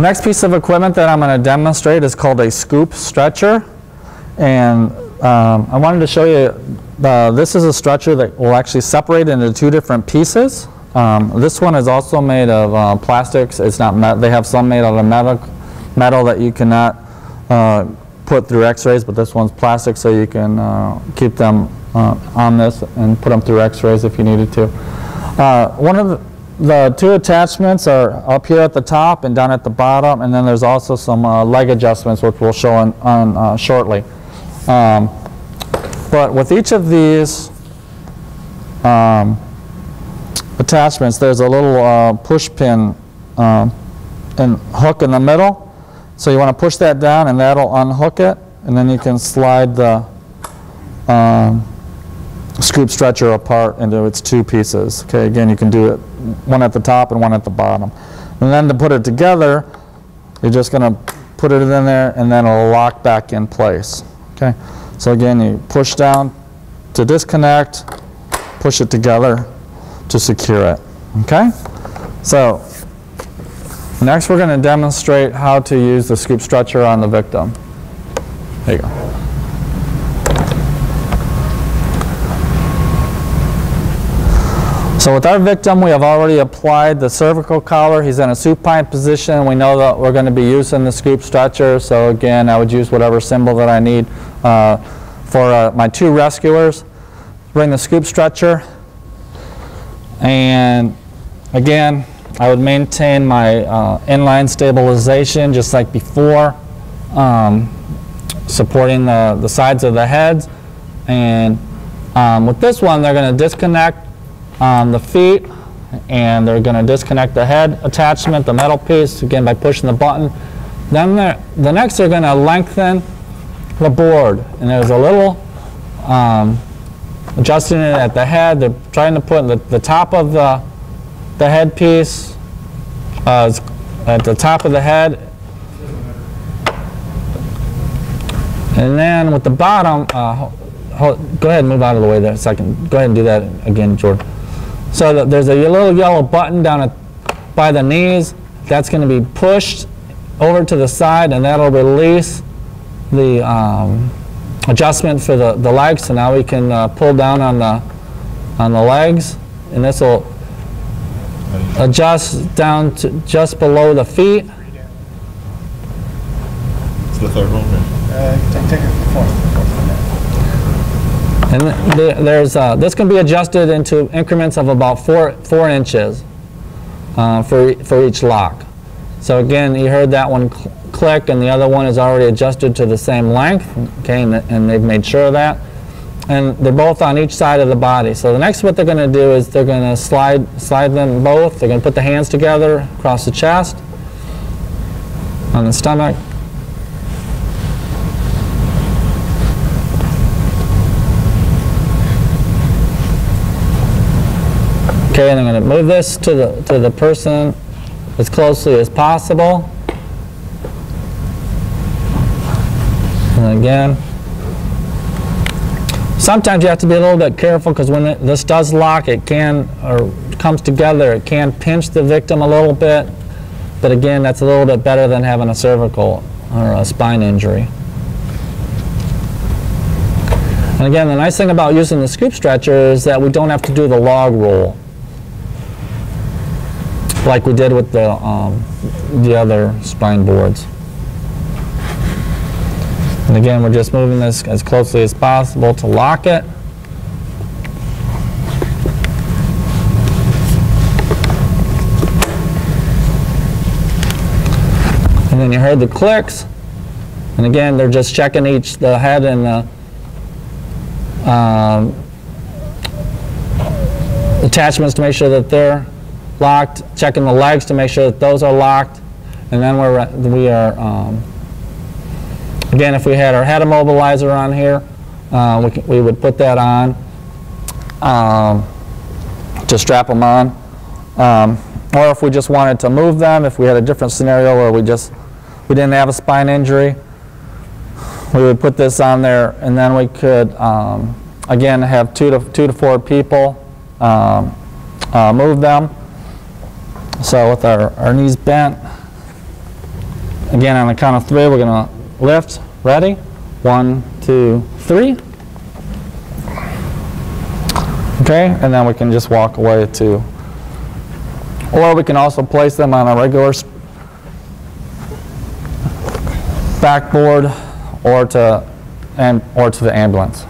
The next piece of equipment that I'm going to demonstrate is called a scoop stretcher. And um, I wanted to show you, uh, this is a stretcher that will actually separate into two different pieces. Um, this one is also made of uh, plastics. It's not they have some made out of metal, metal that you cannot uh, put through x-rays, but this one's plastic so you can uh, keep them uh, on this and put them through x-rays if you needed to. Uh, one of the, the two attachments are up here at the top and down at the bottom, and then there's also some uh, leg adjustments which we'll show on, on uh, shortly. Um, but with each of these um, attachments, there's a little uh, push pin um, and hook in the middle. So you want to push that down and that'll unhook it, and then you can slide the um, scoop stretcher apart into its two pieces. Okay, again, you can do it one at the top and one at the bottom. And then to put it together, you're just going to put it in there and then it'll lock back in place. Okay, so again, you push down to disconnect, push it together to secure it. Okay, so next we're going to demonstrate how to use the scoop stretcher on the victim. There you go. So with our victim, we have already applied the cervical collar. He's in a supine position. We know that we're going to be using the scoop stretcher. So again, I would use whatever symbol that I need uh, for uh, my two rescuers. Bring the scoop stretcher. And again, I would maintain my uh, inline stabilization just like before, um, supporting the, the sides of the heads. And um, with this one, they're going to disconnect on the feet and they're going to disconnect the head attachment, the metal piece, again by pushing the button. Then the next they're going to lengthen the board and there's a little um, adjusting it at the head. They're trying to put the, the top of the, the head piece uh, at the top of the head and then with the bottom, uh, hold, go ahead and move out of the way there a second. Go ahead and do that again, Jordan. So there's a little yellow button down at, by the knees. That's going to be pushed over to the side and that'll release the um, adjustment for the, the legs. So now we can uh, pull down on the, on the legs and this will adjust down to just below the feet. It's the third one. Uh, take, take it fourth. And there's, uh, this can be adjusted into increments of about four, four inches uh, for, for each lock. So again, you heard that one cl click and the other one is already adjusted to the same length, okay, and, and they've made sure of that. And they're both on each side of the body. So the next what they're going to do is they're going to slide, slide them both. They're going to put the hands together across the chest, on the stomach, Okay, and I'm going to move this to the, to the person as closely as possible. And again, sometimes you have to be a little bit careful because when it, this does lock, it can, or comes together, it can pinch the victim a little bit. But again, that's a little bit better than having a cervical or a spine injury. And again, the nice thing about using the scoop stretcher is that we don't have to do the log roll like we did with the, um, the other spine boards. And again, we're just moving this as closely as possible to lock it. And then you heard the clicks. And again, they're just checking each, the head and the um, attachments to make sure that they're locked, checking the legs to make sure that those are locked, and then we're, we are, um, again, if we had our head immobilizer on here, uh, we, can, we would put that on um, to strap them on. Um, or if we just wanted to move them, if we had a different scenario where we just, we didn't have a spine injury, we would put this on there and then we could, um, again, have two to, two to four people um, uh, move them. So with our, our knees bent, Again, on the count of three, we're gonna lift. Ready? One, two, three. Okay, and then we can just walk away to, or we can also place them on a regular backboard or to, and, or to the ambulance.